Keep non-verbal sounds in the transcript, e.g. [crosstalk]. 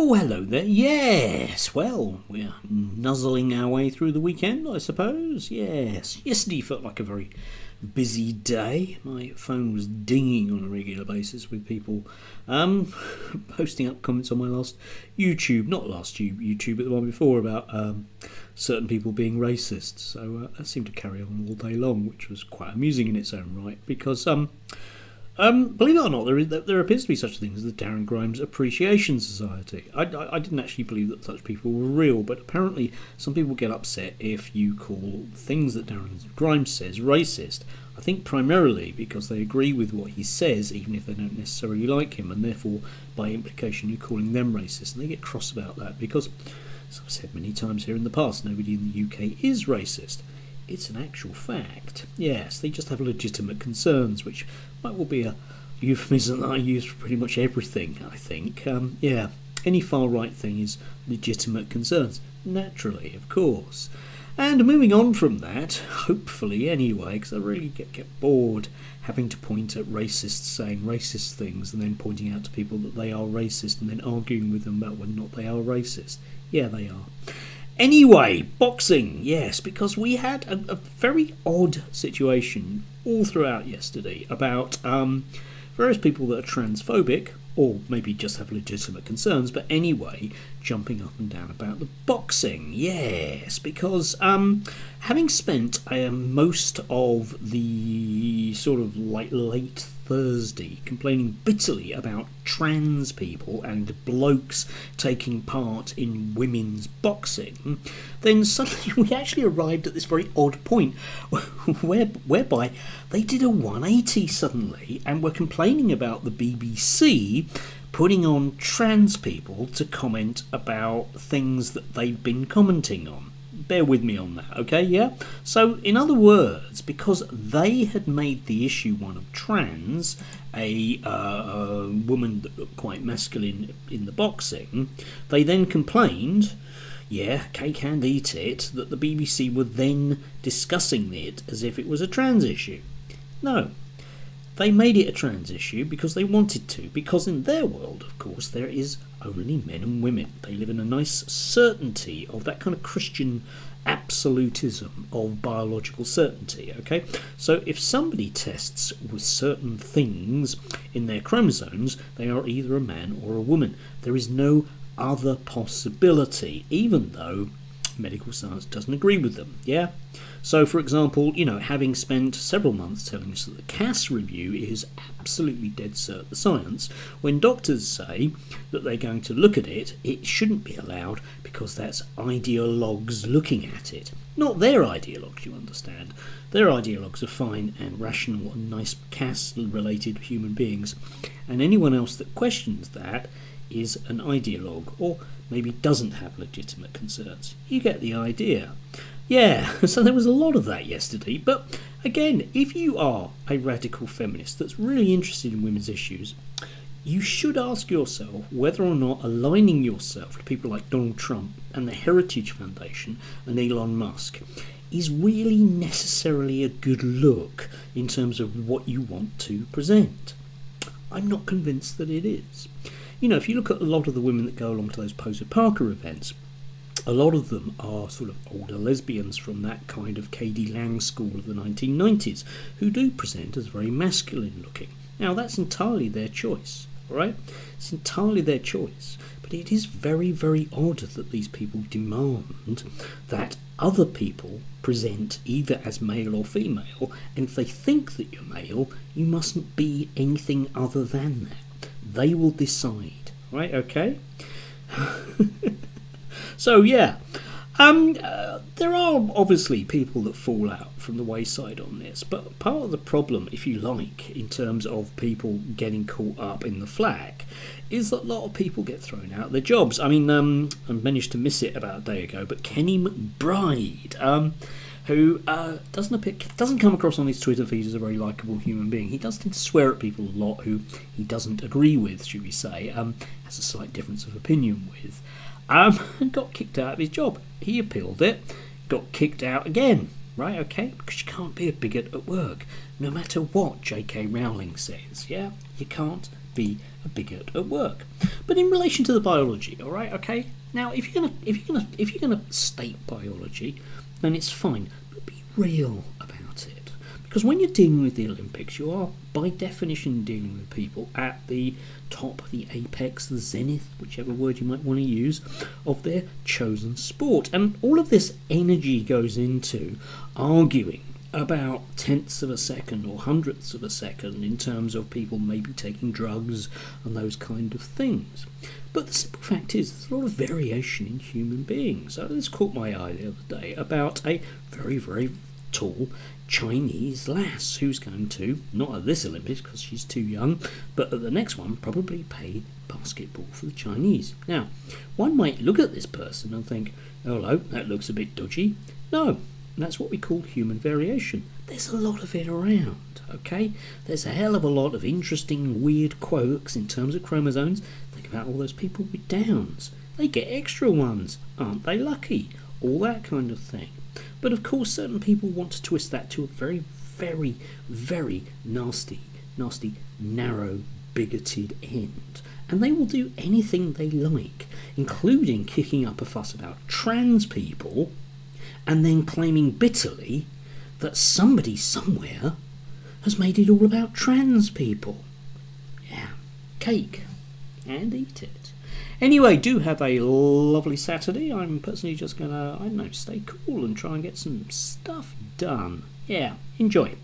Oh, hello there. Yes, well, we're nuzzling our way through the weekend, I suppose. Yes, yesterday felt like a very busy day. My phone was dinging on a regular basis with people um, [laughs] posting up comments on my last YouTube, not last YouTube, but the one before about um, certain people being racist. So uh, that seemed to carry on all day long, which was quite amusing in its own right because. Um, um, believe it or not, there, is, there appears to be such a thing as the Darren Grimes Appreciation Society. I, I, I, didn't actually believe that such people were real, but apparently some people get upset if you call things that Darren Grimes says racist. I think primarily because they agree with what he says, even if they don't necessarily like him, and therefore, by implication, you're calling them racist. And they get cross about that because, as I've said many times here in the past, nobody in the UK is racist it's an actual fact. Yes, they just have legitimate concerns, which might well be a euphemism that I use for pretty much everything, I think. Um, yeah, any far right thing is legitimate concerns. Naturally, of course. And moving on from that, hopefully anyway, because I really get, get bored having to point at racists saying racist things and then pointing out to people that they are racist and then arguing with them about whether or not they are racist. Yeah, they are. Anyway, boxing, yes, because we had a, a very odd situation all throughout yesterday about um, various people that are transphobic, or maybe just have legitimate concerns, but anyway, jumping up and down about the boxing. Yes, because um, having spent uh, most of the sort of like late Thursday complaining bitterly about trans people and blokes taking part in women's boxing, then suddenly [laughs] we actually arrived at this very odd point [laughs] where, whereby they did a 180 suddenly and were complaining about the BBC putting on trans people to comment about things that they've been commenting on bear with me on that, okay? Yeah? So, in other words, because they had made the issue one of trans, a, uh, woman that looked quite masculine in the boxing, they then complained yeah, cake and eat it, that the BBC were then discussing it as if it was a trans issue. No, they made it a trans issue because they wanted to, because in their world, of course, there is only men and women. They live in a nice certainty of that kind of Christian absolutism of biological certainty. Okay, so if somebody tests with certain things in their chromosomes, they are either a man or a woman. There is no other possibility, even though medical science doesn't agree with them. Yeah. So, for example, you know, having spent several months telling us that the Cass review is absolutely dead cert the science, when doctors say that they're going to look at it, it shouldn't be allowed because that's ideologues looking at it. Not their ideologues, you understand. Their ideologues are fine and rational and nice Cass related human beings, and anyone else that questions that is an ideologue or maybe doesn't have legitimate concerns. You get the idea. Yeah, [laughs] so there was a lot of that yesterday. But again, if you are a radical feminist that's really interested in women's issues, you should ask yourself whether or not aligning yourself to people like Donald Trump and the Heritage Foundation and Elon Musk is really necessarily a good look in terms of what you want to present. I'm not convinced that it is. You know, if you look at a lot of the women that go along to those Posie Parker events, a lot of them are sort of older lesbians from that kind of K.D. Lang school of the 1990s who do present as very masculine looking. Now, that's entirely their choice, right? It's entirely their choice. But it is very, very odd that these people demand that other people present either as male or female, and if they think that you're male, you mustn't be anything other than that. They will decide, right? Okay? [laughs] So yeah, um, uh, there are obviously people that fall out from the wayside on this, but part of the problem, if you like, in terms of people getting caught up in the flag, is that a lot of people get thrown out of their jobs. I mean, um, I managed to miss it about a day ago, but Kenny McBride. Um, who uh, doesn't appear, doesn't come across on his Twitter feed as a very likable human being. He does tend to swear at people a lot who he doesn't agree with, should we say, um, has a slight difference of opinion with um, [laughs] got kicked out of his job. He appealed it, got kicked out again. right? Okay, because you can't be a bigot at work, no matter what J.K. Rowling says. Yeah, you can't be a bigot at work. But in relation to the biology, all right, okay. Now, if you're gonna if you're gonna if you're gonna state biology, then it's fine, but be real about it. Because when you're dealing with the Olympics, you are by definition dealing with people at the top, the apex, the zenith, whichever word you might want to use, of their chosen sport. And all of this energy goes into arguing about tenths of a second or hundredths of a second in terms of people maybe taking drugs and those kind of things. But the simple fact is, there's a lot of variation in human beings. So this caught my eye the other day about a very, very tall Chinese lass who's going to, not at this Olympics because she's too young, but at the next one, probably play basketball for the Chinese. Now, one might look at this person and think, hello, that looks a bit dodgy. No, that's what we call human variation. There's a lot of it around, okay? There's a hell of a lot of interesting, weird quirks in terms of chromosomes. Think about all those people with Downs. They get extra ones. Aren't they lucky? All that kind of thing. But of course, certain people want to twist that to a very, very, very nasty, nasty, narrow, bigoted end. And they will do anything they like, including kicking up a fuss about trans people and then claiming bitterly that somebody somewhere has made it all about trans people. Yeah, cake and eat it. Anyway, do have a lovely Saturday. I'm personally just gonna, I don't know, stay cool and try and get some stuff done. Yeah, enjoy.